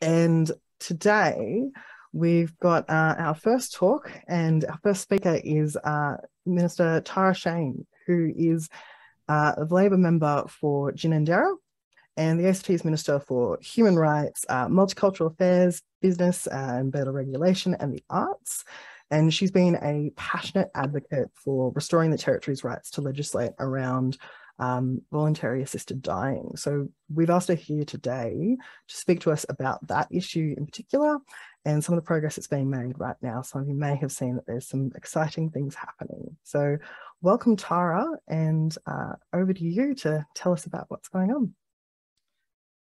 And today we've got uh, our first talk, and our first speaker is uh, Minister Tara Cheyne, who is uh, a Labor member for Ginninderra and the ACT's Minister for Human Rights, uh, Multicultural Affairs, Business and Better Regulation, and the Arts. And she's been a passionate advocate for restoring the Territory's rights to legislate around um, voluntary assisted dying. So we've asked her here today to speak to us about that issue in particular and some of the progress that's being made right now. Some of you may have seen that there's some exciting things happening. So welcome Tara and uh, over to you to tell us about what's going on.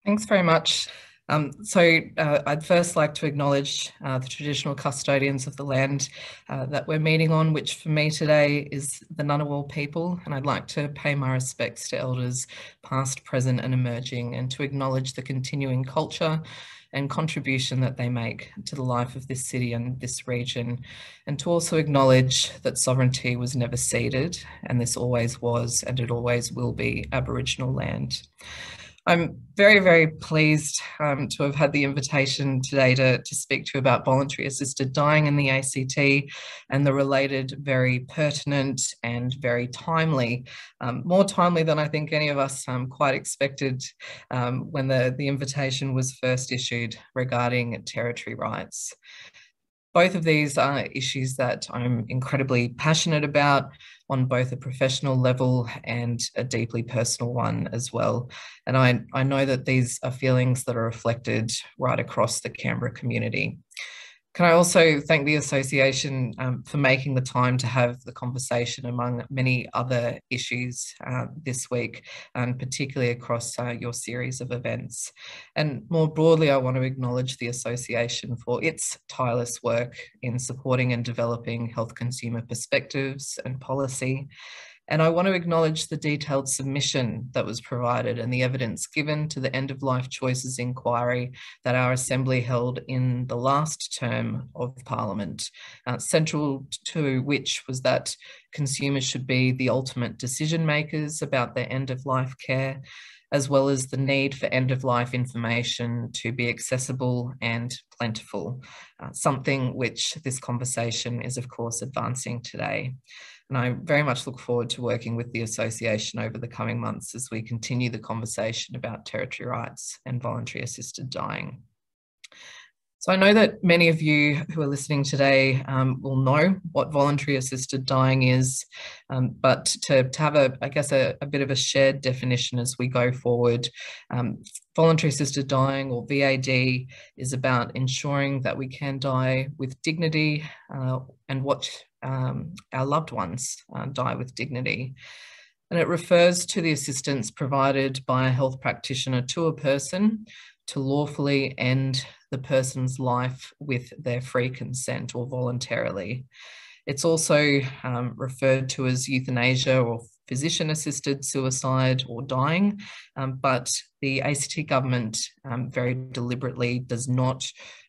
Thanks very much. Um, so uh, I'd first like to acknowledge uh, the traditional custodians of the land uh, that we're meeting on, which for me today is the Ngunnawal people, and I'd like to pay my respects to elders past, present and emerging, and to acknowledge the continuing culture and contribution that they make to the life of this city and this region, and to also acknowledge that sovereignty was never ceded, and this always was and it always will be Aboriginal land. I'm very, very pleased um, to have had the invitation today to, to speak to you about voluntary assisted dying in the ACT and the related very pertinent and very timely, um, more timely than I think any of us um, quite expected um, when the, the invitation was first issued regarding territory rights. Both of these are issues that I'm incredibly passionate about on both a professional level and a deeply personal one as well. And I, I know that these are feelings that are reflected right across the Canberra community. Can I also thank the association um, for making the time to have the conversation among many other issues uh, this week, and particularly across uh, your series of events. And more broadly, I want to acknowledge the association for its tireless work in supporting and developing health consumer perspectives and policy, and I want to acknowledge the detailed submission that was provided and the evidence given to the end of life choices inquiry that our Assembly held in the last term of Parliament, uh, central to which was that consumers should be the ultimate decision makers about their end of life care as well as the need for end of life information to be accessible and plentiful, uh, something which this conversation is, of course, advancing today. And I very much look forward to working with the association over the coming months as we continue the conversation about territory rights and voluntary assisted dying. So I know that many of you who are listening today um, will know what voluntary assisted dying is, um, but to, to, have a, I guess, a, a, bit of a shared definition as we go forward, um, voluntary assisted dying or VAD is about ensuring that we can die with dignity uh, and watch um, our loved ones uh, die with dignity. And it refers to the assistance provided by a health practitioner to a person to lawfully end the person's life with their free consent or voluntarily. It's also um, referred to as euthanasia or physician assisted suicide or dying, um, but the ACT government um, very deliberately does not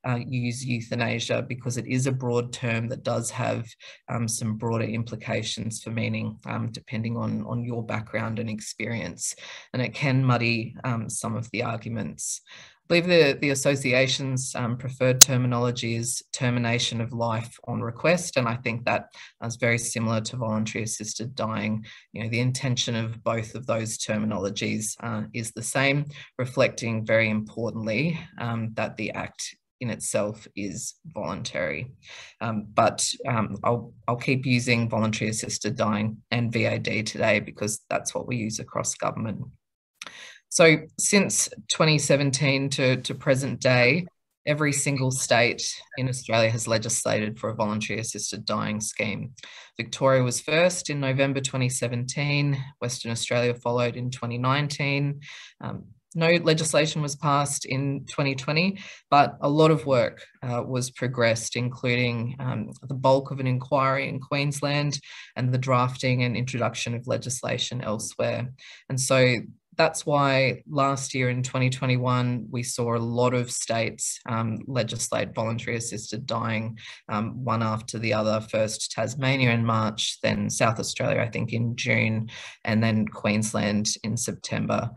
uh, use euthanasia because it is a broad term that does have um, some broader implications for meaning um, depending on, on your background and experience. And it can muddy um, some of the arguments I believe the, the association's um, preferred terminology is termination of life on request. And I think that is very similar to voluntary assisted dying. You know, the intention of both of those terminologies uh, is the same, reflecting very importantly um, that the act in itself is voluntary. Um, but um, I'll, I'll keep using voluntary assisted dying and VAD today because that's what we use across government. So since 2017 to, to present day, every single state in Australia has legislated for a voluntary assisted dying scheme. Victoria was first in November 2017, Western Australia followed in 2019. Um, no legislation was passed in 2020, but a lot of work uh, was progressed, including um, the bulk of an inquiry in Queensland and the drafting and introduction of legislation elsewhere. And so that's why last year in 2021, we saw a lot of states um, legislate voluntary assisted dying, um, one after the other. First Tasmania in March, then South Australia, I think, in June, and then Queensland in September.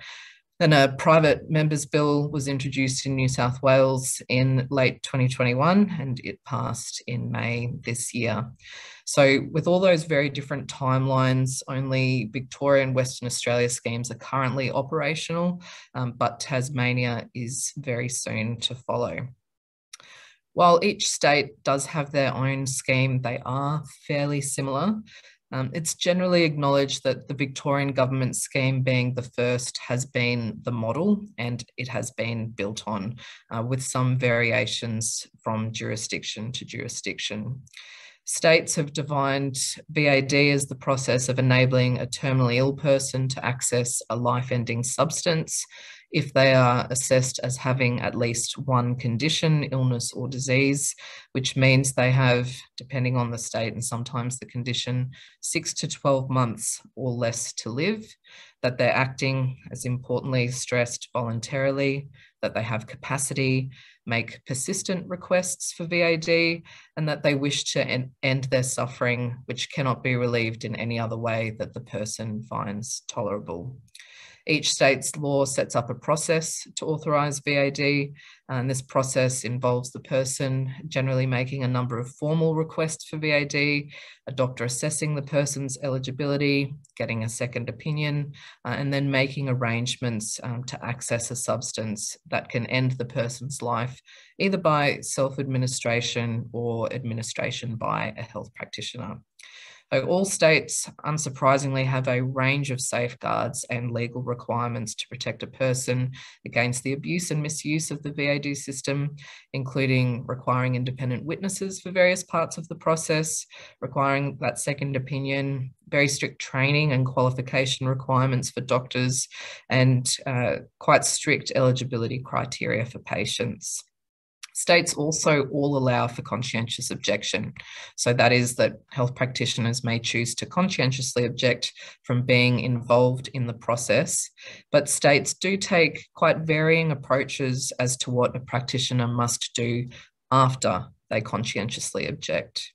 Then a private members bill was introduced in New South Wales in late 2021 and it passed in May this year. So with all those very different timelines, only Victoria and Western Australia schemes are currently operational, um, but Tasmania is very soon to follow. While each state does have their own scheme, they are fairly similar. Um, it's generally acknowledged that the Victorian government scheme being the first has been the model and it has been built on uh, with some variations from jurisdiction to jurisdiction. States have defined VAD as the process of enabling a terminally ill person to access a life ending substance if they are assessed as having at least one condition, illness, or disease, which means they have, depending on the state and sometimes the condition, six to 12 months or less to live, that they're acting, as importantly stressed, voluntarily, that they have capacity, make persistent requests for VAD, and that they wish to en end their suffering, which cannot be relieved in any other way that the person finds tolerable. Each state's law sets up a process to authorise VAD, and this process involves the person generally making a number of formal requests for VAD, a doctor assessing the person's eligibility, getting a second opinion, uh, and then making arrangements um, to access a substance that can end the person's life, either by self administration or administration by a health practitioner. So all states, unsurprisingly, have a range of safeguards and legal requirements to protect a person against the abuse and misuse of the VAD system, including requiring independent witnesses for various parts of the process, requiring that second opinion, very strict training and qualification requirements for doctors, and uh, quite strict eligibility criteria for patients. States also all allow for conscientious objection. So that is that health practitioners may choose to conscientiously object from being involved in the process, but states do take quite varying approaches as to what a practitioner must do after they conscientiously object.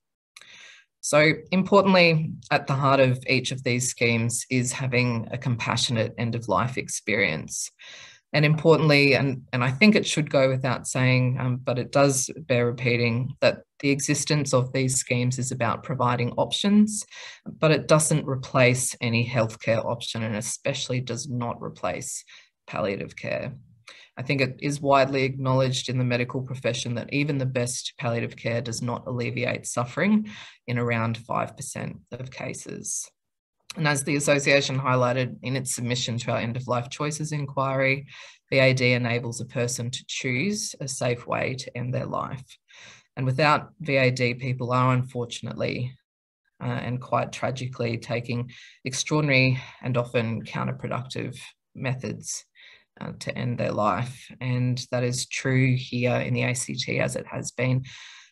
So, importantly, at the heart of each of these schemes is having a compassionate end of life experience. And importantly, and, and I think it should go without saying, um, but it does bear repeating that the existence of these schemes is about providing options, but it doesn't replace any healthcare option and especially does not replace palliative care. I think it is widely acknowledged in the medical profession that even the best palliative care does not alleviate suffering in around 5% of cases. And as the association highlighted in its submission to our end of life choices inquiry, VAD enables a person to choose a safe way to end their life. And without VAD, people are unfortunately uh, and quite tragically taking extraordinary and often counterproductive methods uh, to end their life. And that is true here in the ACT as it has been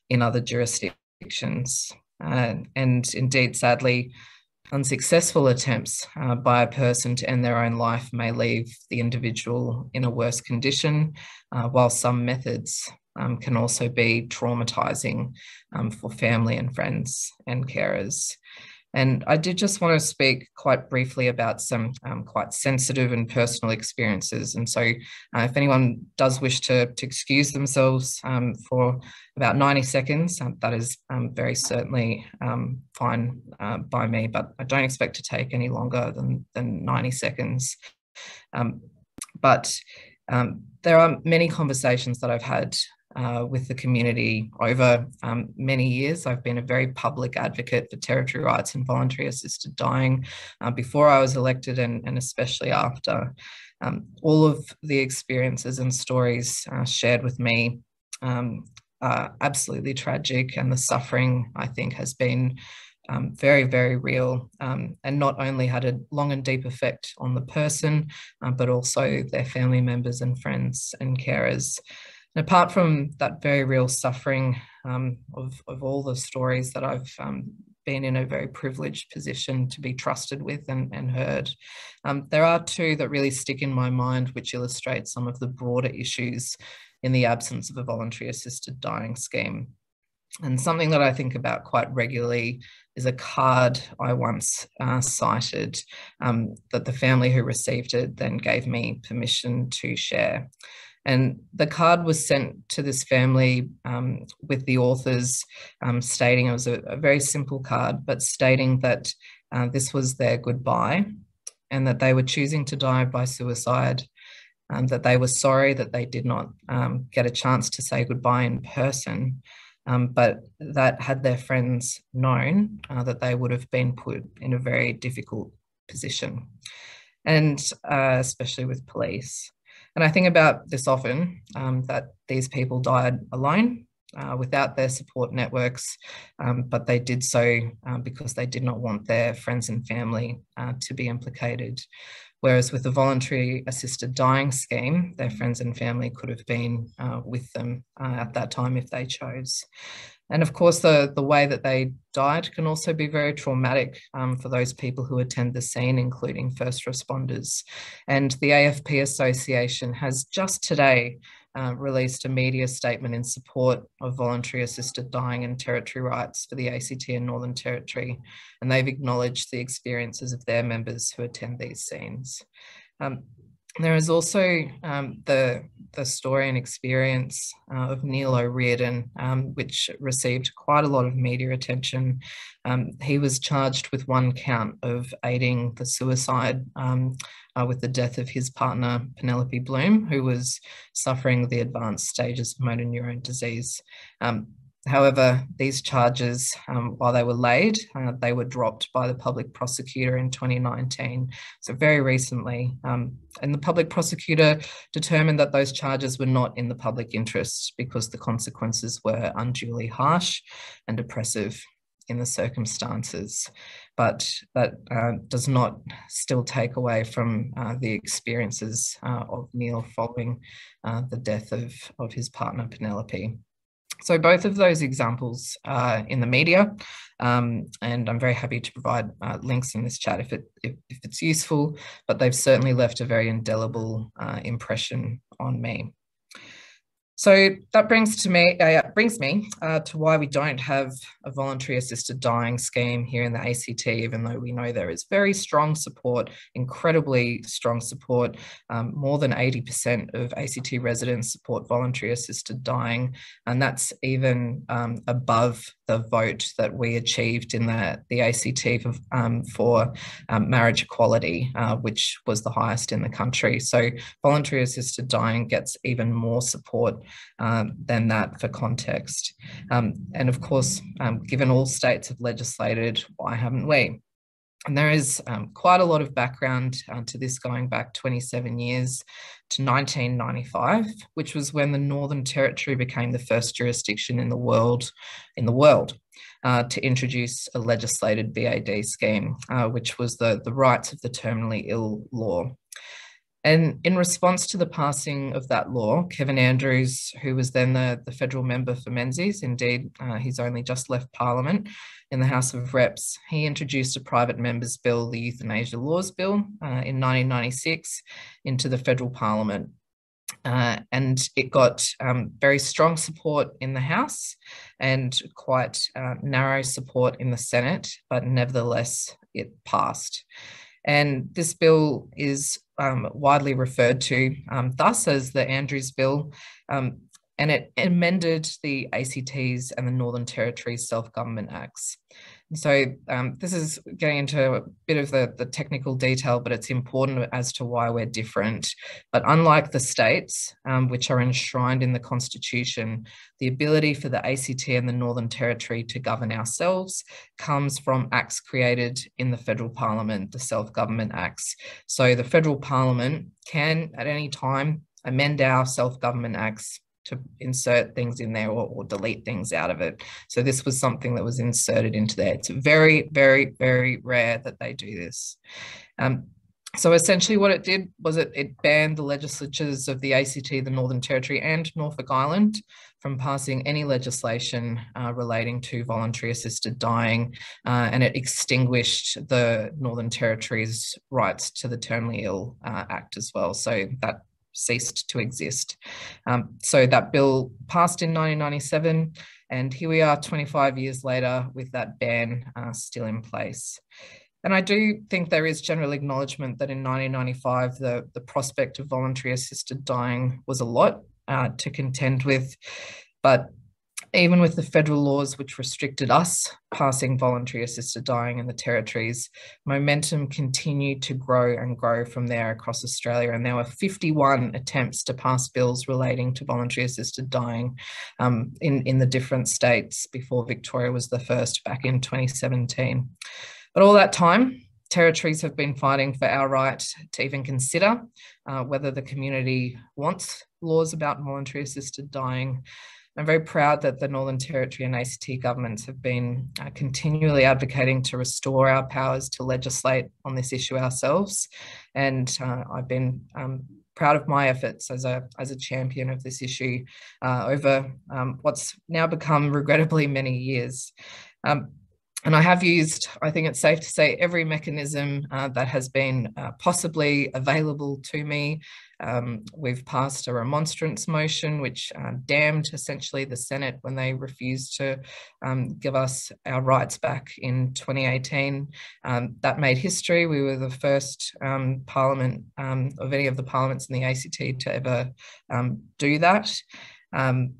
in other jurisdictions. Uh, and indeed, sadly, Unsuccessful attempts uh, by a person to end their own life may leave the individual in a worse condition, uh, while some methods um, can also be traumatizing um, for family and friends and carers. And I did just want to speak quite briefly about some um, quite sensitive and personal experiences. And so, uh, if anyone does wish to, to excuse themselves um, for about 90 seconds, um, that is um, very certainly um, fine uh, by me, but I don't expect to take any longer than, than 90 seconds. Um, but there are many conversations that I've had uh, with the community over um, many years. I've been a very public advocate for territory rights and voluntary assisted dying uh, before I was elected and, and especially after. Um, all of the experiences and stories uh, shared with me um, are absolutely tragic, and the suffering, I think, has been um, very, very real, um, and not only had a long and deep effect on the person, uh, but also their family members and friends and carers. And apart from that very real suffering um, of, of all the stories that I've um, been in a very privileged position to be trusted with and, and heard, um, there are two that really stick in my mind, which illustrate some of the broader issues in the absence of a voluntary assisted dying scheme. And something that I think about quite regularly is a card I once uh, cited um, that the family who received it then gave me permission to share. And the card was sent to this family um, with the authors um, stating it was a, a, very simple card, but stating that uh, this was their goodbye and that they were choosing to die by suicide, um, that they were sorry that they did not um, get a chance to say goodbye in person. Um, but that had their friends known uh, that they would have been put in a very difficult position, and uh, especially with police. And I think about this often um, that these people died alone uh, without their support networks, um, but they did so um, because they did not want their friends and family uh, to be implicated. Whereas with the voluntary assisted dying scheme, their friends and family could have been uh, with them uh, at that time if they chose. And of course, the, the way that they died can also be very traumatic um, for those people who attend the scene, including first responders. And the AFP Association has just today uh, released a media statement in support of voluntary assisted dying and territory rights for the ACT and Northern Territory. And they've acknowledged the experiences of their members who attend these scenes. Um, there is also um, the, the story and experience uh, of Neil O'Riordan, um, which received quite a lot of media attention. Um, he was charged with one count of aiding the suicide um, uh, with the death of his partner, Penelope Bloom, who was suffering the advanced stages of motor neurone disease. However, these charges, um, while they were laid, uh, they were dropped by the public prosecutor in 2019, so very recently. Um, and the public prosecutor determined that those charges were not in the public interest because the consequences were unduly harsh and oppressive in the circumstances. But that uh, does not still take away from uh, the experiences uh, of Neil following uh, the death of, of his partner, Penelope. So both of those examples are in the media, um, and I'm very happy to provide uh, links in this chat if, it, if, if, it's useful, but they've certainly left a very indelible uh, impression on me. So that brings to me uh, brings me uh, to why we don't have a voluntary assisted dying scheme here in the ACT, even though we know there is very strong support, incredibly strong support. Um, more than 80% of ACT residents support voluntary assisted dying, and that's even um, above the vote that we achieved in the, the ACT for, um, for um, marriage equality, uh, which was the highest in the country. So voluntary assisted dying gets even more support um, than that for context. Um, and of course, um, given all states have legislated, why haven't we? And there is um, quite a lot of background uh, to this going back 27 years to 1995, which was when the Northern Territory became the first jurisdiction in the world, in the world uh, to introduce a legislated VAD scheme, uh, which was the, the rights of the terminally ill law. And in response to the passing of that law, Kevin Andrews, who was then the, the federal member for Menzies, indeed, uh, he's only just left Parliament in the House of Reps, he introduced a private member's bill, the Euthanasia Laws Bill, uh, in 1996 into the federal Parliament. Uh, and it got um, very strong support in the House and quite uh, narrow support in the Senate, but nevertheless, it passed. And this bill is um, widely referred to um, thus as the Andrews Bill, um, and it amended the ACT's and the Northern Territory's Self Government Acts. So um, this is getting into a bit of the, the technical detail, but it's important as to why we're different. But unlike the states, um, which are enshrined in the Constitution, the ability for the ACT and the Northern Territory to govern ourselves comes from acts created in the federal parliament, the self-government acts. So the federal parliament can at any time amend our self-government acts to insert things in there or, or, delete things out of it. So this was something that was inserted into there. It's very, very, very rare that they do this. Um, so essentially what it did was it, it banned the legislatures of the ACT, the Northern Territory and Norfolk Island from passing any legislation uh, relating to voluntary assisted dying, uh, and it extinguished the Northern Territory's rights to the Terminally Ill uh, Act as well. So that ceased to exist. Um, so that bill passed in 1997, and here we are 25 years later with that ban uh, still in place. And I do think there is general acknowledgement that in 1995, the, the prospect of voluntary assisted dying was a lot uh, to contend with. But even with the federal laws which restricted us passing voluntary assisted dying in the territories, momentum continued to grow and grow from there across Australia. And there were 51 attempts to pass bills relating to voluntary assisted dying um, in, in the different states before Victoria was the first back in 2017. But all that time, territories have been fighting for our right to even consider uh, whether the community wants laws about voluntary assisted dying I'm very proud that the Northern Territory and ACT governments have been uh, continually advocating to restore our powers to legislate on this issue ourselves. And uh, I've been um, proud of my efforts as a, as a champion of this issue uh, over um, what's now become regrettably many years. Um, and I have used, I think it's safe to say, every mechanism uh, that has been uh, possibly available to me. Um, we've passed a remonstrance motion, which uh, damned essentially the Senate when they refused to um, give us our rights back in 2018. Um, that made history. We were the first um, parliament um, of any of the parliaments in the ACT to ever um, do that. Um,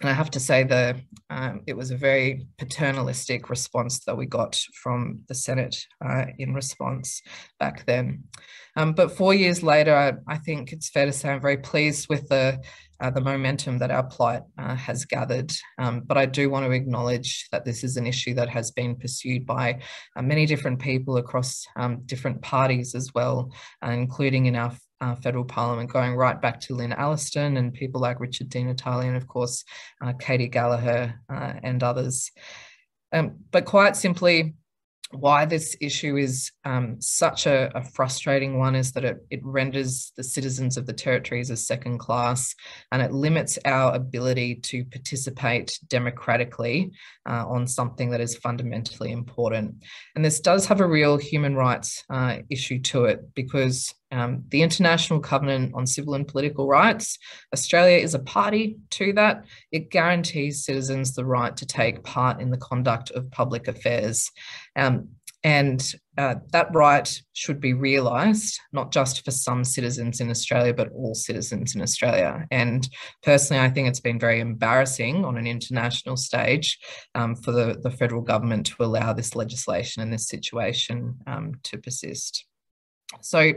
and I have to say that um, it was a very paternalistic response that we got from the Senate uh, in response back then. Um, but four years later, I, I, think it's fair to say I'm very pleased with the uh, the momentum that our plight uh, has gathered. Um, but I do want to acknowledge that this is an issue that has been pursued by uh, many different people across um, different parties as well, uh, including in our uh, federal parliament, going right back to Lyn Allison and people like Richard Di Natale and of course uh, Katy Gallagher uh, and others. Um, but quite simply, why this issue is um, such a, a, frustrating one is that it, it, renders the citizens of the territories as second class and it limits our ability to participate democratically uh, on something that is fundamentally important. And this does have a real human rights uh, issue to it because um, the International Covenant on Civil and Political Rights. Australia is a party to that. It guarantees citizens the right to take part in the conduct of public affairs. Um, and uh, that right should be realised, not just for some citizens in Australia, but all citizens in Australia. And personally, I think it's been very embarrassing on an international stage um, for the, the federal government to allow this legislation and this situation um, to persist. So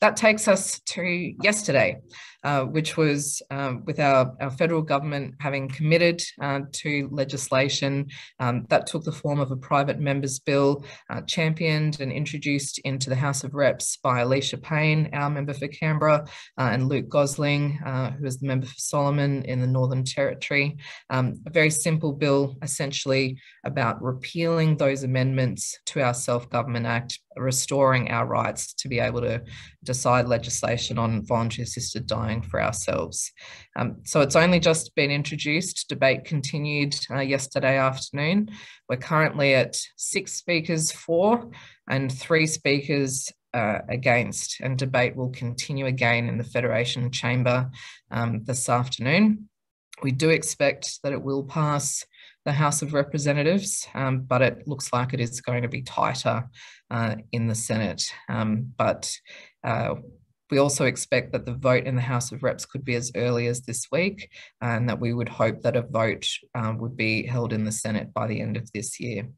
that takes us to yesterday, uh, which was um, with our, our federal government having committed uh, to legislation um, that took the form of a private members bill uh, championed and introduced into the House of Reps by Alicia Payne, our member for Canberra, uh, and Luke Gosling, uh, who is the member for Solomon in the Northern Territory. Um, a very simple bill, essentially about repealing those amendments to our Self-Government Act, restoring our rights to be able to decide legislation on voluntary assisted dying for ourselves. Um, so it's only just been introduced. Debate continued uh, yesterday afternoon. We're currently at six speakers for and three speakers uh, against, and debate will continue again in the Federation Chamber um, this afternoon. We do expect that it will pass the House of Representatives, um, but it looks like it is going to be tighter uh, in the Senate. Um, but uh, we also expect that the vote in the House of Reps could be as early as this week, and that we would hope that a vote um, would be held in the Senate by the end of this year.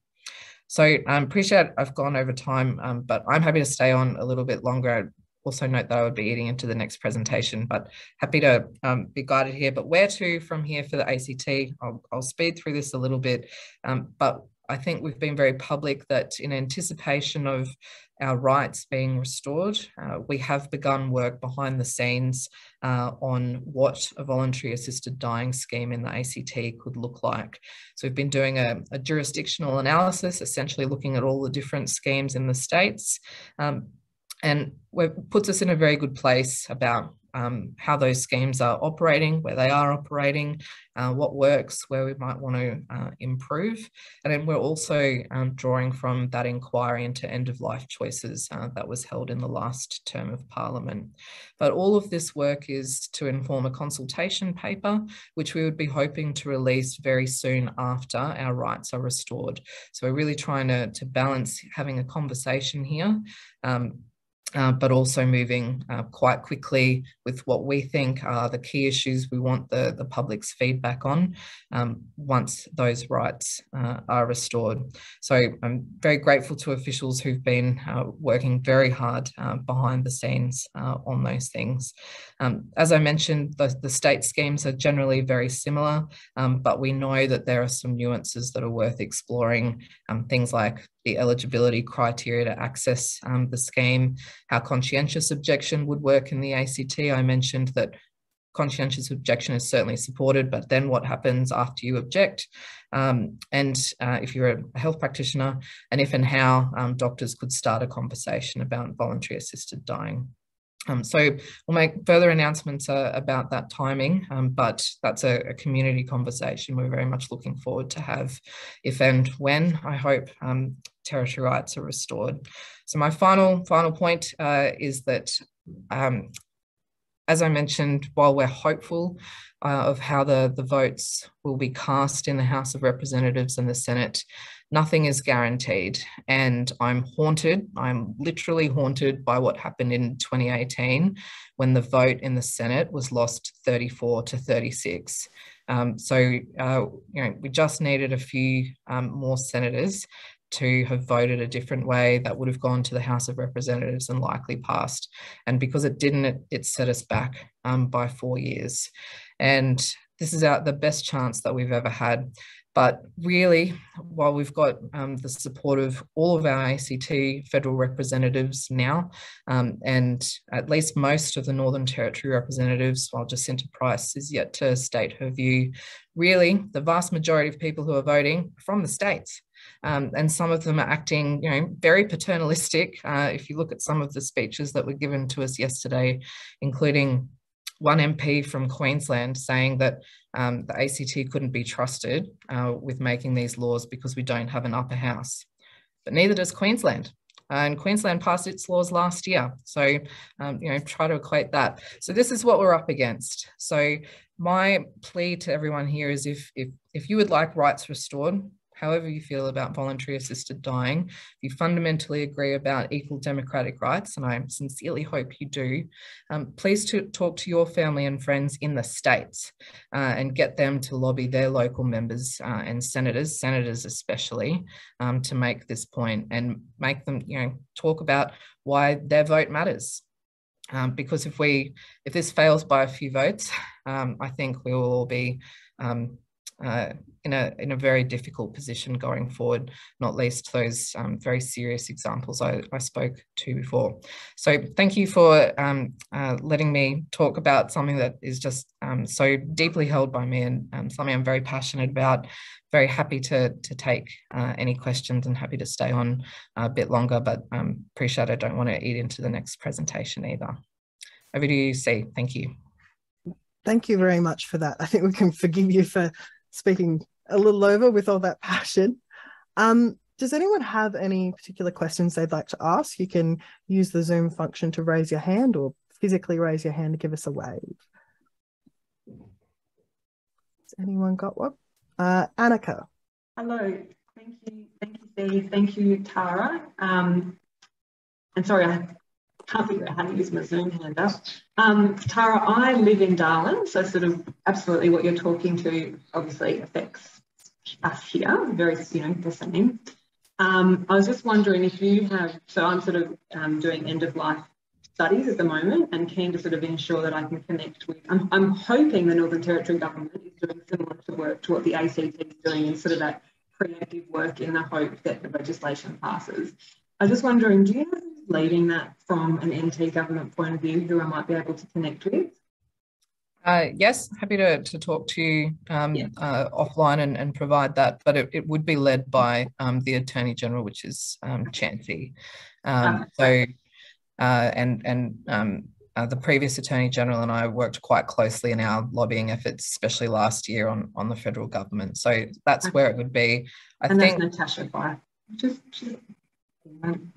So I um, appreciate I've gone over time, um, but I'm happy to stay on a little bit longer also note that I would be eating into the next presentation, but happy to um, be guided here. But where to from here for the ACT? I'll, I'll speed through this a little bit, um, but I think we've been very public that in anticipation of our rights being restored, uh, we have begun work behind the scenes uh, on what a voluntary assisted dying scheme in the ACT could look like. So we've been doing a, a jurisdictional analysis, essentially looking at all the different schemes in the states. Um, and puts us in a very good place about um, how those schemes are operating, where they are operating, uh, what works, where we might want to uh, improve. And then we're also um, drawing from that inquiry into end of life choices uh, that was held in the last term of Parliament. But all of this work is to inform a consultation paper, which we would be hoping to release very soon after our rights are restored. So we're really trying to, to balance having a conversation here um, uh, but also moving uh, quite quickly with what we think are the key issues we want the, the public's feedback on um, once those rights uh, are restored. So I'm very grateful to officials who've been uh, working very hard uh, behind the scenes uh, on those things. Um, as I mentioned, the, the state schemes are generally very similar, um, but we know that there are some nuances that are worth exploring, um, things like the eligibility criteria to access um, the scheme, how conscientious objection would work in the ACT. I mentioned that conscientious objection is certainly supported, but then what happens after you object? Um, and uh, if you're a health practitioner, and if and how um, doctors could start a conversation about voluntary assisted dying. Um, so we'll make further announcements uh, about that timing, um, but that's a, a, community conversation we're very much looking forward to have if and when I hope um, territory rights are restored. So my final final point uh, is that um, as I mentioned, while we're hopeful uh, of how the, the votes will be cast in the House of Representatives and the Senate, nothing is guaranteed. And I'm haunted, I'm literally haunted by what happened in 2018 when the vote in the Senate was lost 34 to 36. Um, so, uh, you know, we just needed a few um, more senators to have voted a different way that would have gone to the House of Representatives and likely passed. And because it didn't, it, it set us back um, by four years. And this is our, the best chance that we've ever had. But really, while we've got um, the support of all of our ACT federal representatives now, um, and at least most of the Northern Territory representatives, while Jacinta Price is yet to state her view, really the vast majority of people who are voting from the states. Um, and some of them are acting, you know, very paternalistic. Uh, if you look at some of the speeches that were given to us yesterday, including one MP from Queensland saying that um, the ACT couldn't be trusted uh, with making these laws because we don't have an upper house. But neither does Queensland. Uh, and Queensland passed its laws last year. So, um, you know, try to equate that. So this is what we're up against. So my plea to everyone here is if, if, if you would like rights restored, however you feel about voluntary assisted dying, if you fundamentally agree about equal democratic rights, and I sincerely hope you do, um, please to talk to your family and friends in the states uh, and get them to lobby their local members uh, and senators, senators especially, um, to make this point and make them, you know, talk about why their vote matters. Um, because if we if this fails by a few votes, um, I think we will all be um, uh, in a in a very difficult position going forward, not least those um, very serious examples I, I spoke to before. So thank you for um, uh, letting me talk about something that is just um, so deeply held by me and um, something I'm very passionate about. Very happy to to take uh, any questions and happy to stay on a bit longer, but um, appreciate I don't want to eat into the next presentation either. Over to you, C. Thank you. Thank you very much for that. I think we can forgive you for speaking a little over with all that passion. Um, does anyone have any particular questions they'd like to ask? You can use the Zoom function to raise your hand or physically raise your hand to give us a wave. Has anyone got one? Uh, Annika. Hello. Thank you. Thank you, Steve. Thank you, Tara. Um, and sorry, I can't figure out how to use my Zoom hand up. Um, Tara, I live in Darwin, so sort of absolutely what you're talking to obviously affects us here, very, you know, the same. Um, I was just wondering if you have, so I'm sort of um, doing end of life studies at the moment and keen to sort of ensure that I can connect with, I'm, I'm hoping the Northern Territory government is doing similar to work to what the ACT is doing in sort of that preemptive work in the hope that the legislation passes. I was just wondering, do you have leading that from an NT government point of view who I might be able to connect with? Uh, yes, happy to, to talk to you um, yeah. uh, offline and, and provide that, but it, it would be led by um, the Attorney General, which is um, Chansey. Um, so, uh, and and um, uh, the previous Attorney General and I worked quite closely in our lobbying efforts, especially last year on, on the federal government. So that's where it would be. I and think that's Natasha Fyles, just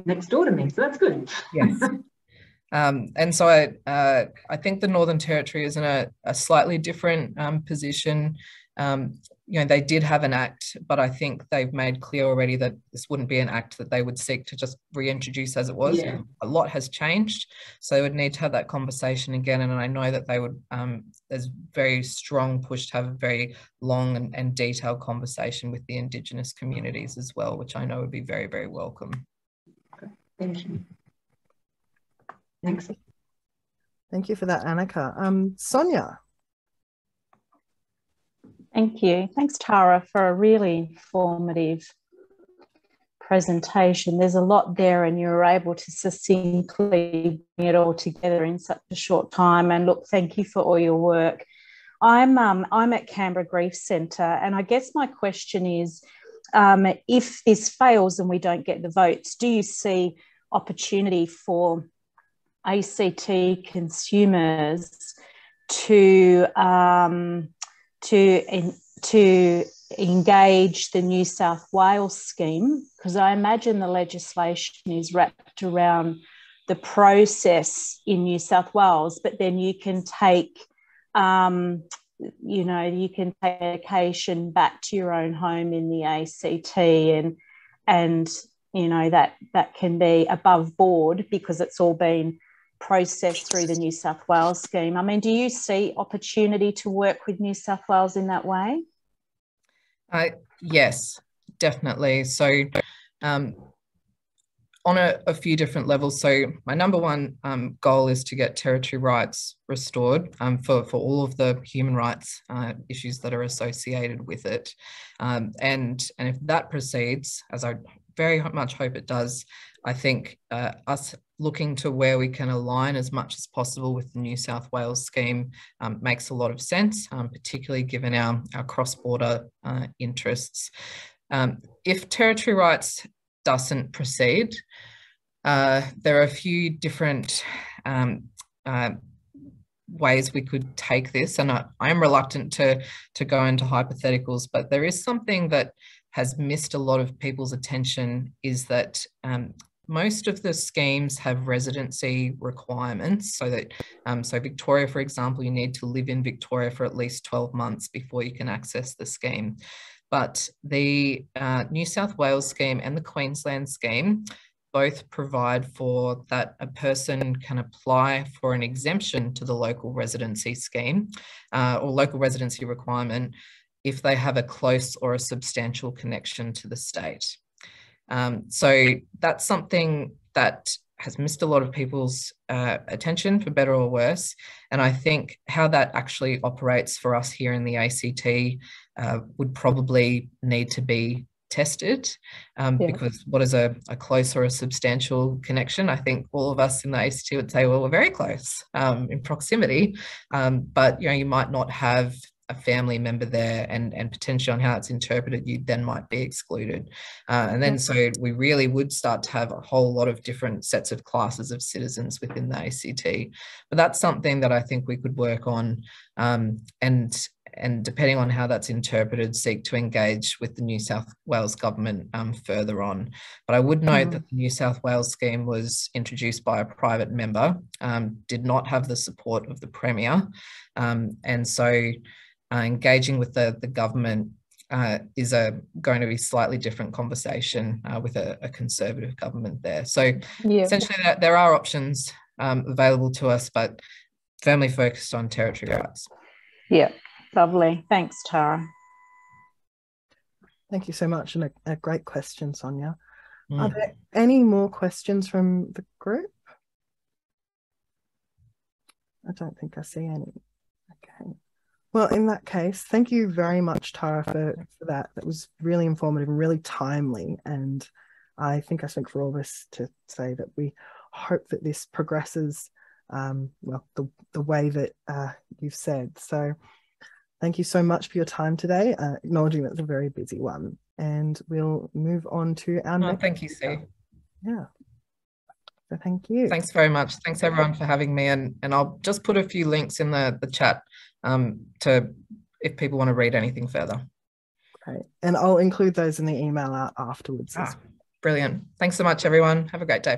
next door to me, so that's good. Yes. Um, and so I, uh, I think the Northern Territory is in a, a slightly different um, position. Um, you know, they did have an act, but I think they've made clear already that this wouldn't be an act that they would seek to just reintroduce as it was. Yeah. A lot has changed, so they would need to have that conversation again. And I know that they would. Um, there's very strong push to have a very long and, and detailed conversation with the Indigenous communities as well, which I know would be very, very welcome. Thank you. Thanks. Thank you for that, Annika. Um, Sonia. Thank you. Thanks, Tara, for a really informative presentation. There's a lot there, and you were able to succinctly bring it all together in such a short time. And look, thank you for all your work. I'm um, I'm at Canberra Grief Centre, and I guess my question is, um, if this fails and we don't get the votes, do you see opportunity for ACT consumers to um, to to engage the New South Wales scheme? Because I imagine the legislation is wrapped around the process in New South Wales, but then you can take um, you know you can take medication back to your own home in the ACT and and you know that that can be above board because it's all been processed through the New South Wales scheme. I mean, do you see opportunity to work with New South Wales in that way? Uh, yes, definitely. So, um, on a, a, few different levels. So, my number one um, goal is to get territory rights restored um, for, for all of the human rights uh, issues that are associated with it. Um, and, and if that proceeds, as I very much hope it does, I think uh, us looking to where we can align as much as possible with the New South Wales scheme um, makes a lot of sense, um, particularly given our, our cross-border uh, interests. Um, if territory rights doesn't proceed, uh, there are a few different um, uh, ways we could take this, and I, I'm reluctant to, to go into hypotheticals, but there is something that has missed a lot of people's attention is that um, most of the schemes have residency requirements so that um, so victoria for example you need to live in victoria for at least 12 months before you can access the scheme but the uh, new south wales scheme and the queensland scheme both provide for that a person can apply for an exemption to the local residency scheme uh, or local residency requirement if they have a close or a substantial connection to the state. Um, so that's something that has missed a lot of people's uh, attention for better or worse. And I think how that actually operates for us here in the ACT uh, would probably need to be tested um, yeah. because what is a, a, close or a substantial connection? I think all of us in the ACT would say, well, we're very close um, in proximity, um, but you know, you might not have a family member there and and potentially on how it's interpreted you then might be excluded uh, and then so we really would start to have a whole lot of different sets of classes of citizens within the ACT but that's something that I think we could work on um, and and depending on how that's interpreted, seek to engage with the New South Wales government um, further on. But I would note mm. that the New South Wales scheme was introduced by a private member, um, did not have the support of the Premier. Um, and so uh, engaging with the, the government uh, is a going to be slightly different conversation uh, with a, a, conservative government there. So yeah. essentially, there, there, are options um, available to us, but firmly focused on territory rights. Yeah, lovely. Thanks, Tara. Thank you so much, and a, a great question, Sonia. Mm. Are there any more questions from the group? I don't think I see any. Okay. Well, in that case, thank you very much, Tara, for, for that. That was really informative and really timely. And I think I speak for all of us to say that we hope that this progresses, um, well, the, the way that uh, you've said. So thank you so much for your time today, uh, acknowledging that it's a very busy one. And we'll move on to our oh. Thank you, Sue. Yeah. So thank you. Thanks very much. Thanks everyone for having me. And, and I'll just put a few links in the, the chat um, to if people want to read anything further. Great. And I'll include those in the email out afterwards. Ah, brilliant. Thanks so much, everyone. Have a great day.